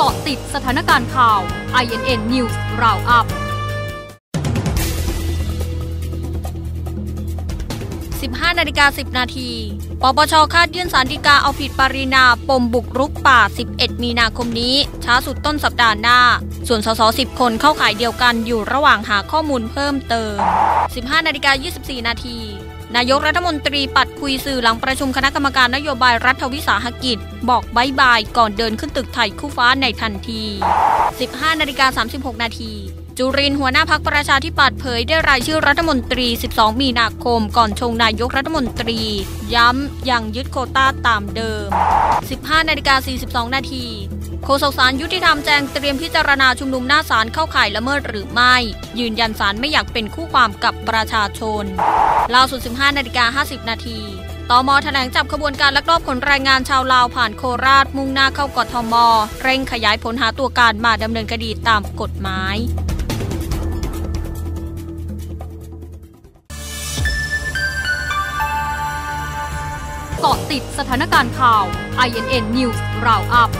เกาะติดสถานการณ์ข่าว INN News Roundup 15นาฬิกา10 นาที ปปชคาดยื่นสารดีกาเอาผิดปรีนาปมบุกรุกป่า 11 มีนาคมนี้ ช้าสุดต้นสัปดาห์หน้า ส่วนสส10 คนเข้าข่ายเดียวกันอยู่ระหว่างหาข้อมูลเพิ่มเติม 15นาฬิกา24 นาที นายกรัฐมนตรีปัดคุยสื่อหลังประชุมคณะกรรมการนโยบายรัฐวิสาหกิจ บอกบายบายก่อนเดินขึ้นตึกไทยคู่ฟ้าในทันที 15นาฬิกา36 นาทีจุรินหัวหน้าพักประชาธิปัตย์เผยได้รายชื่อรัฐมนตรี 12 มีนาคม ก่อนชงนายกรัฐมนตรี ย้ำยังยึดโควต้าตามเดิม 15นาฬิกา42 นาที ฆษกศาลยุติธรรมแจ้งเตรียมพิจารณาชุมนุมหน้าศาลเข้าข่ายละเมิดหรือไม่ ยืนยันศาลไม่อยากเป็นคู่ความกับประชาชนล่าสุด 15 นาฬิกา 50 นาทีตมแถลงจับขบวนการลักลอบขนแรงงานชาวลาวผ่านโคราชมุ่งหน้าเข้ากทม เร่งขยายผลหาตัวการมาดำเนินคดีตามกฎหมายเกาะติดสถานการณ์ข่าว INN News Roundup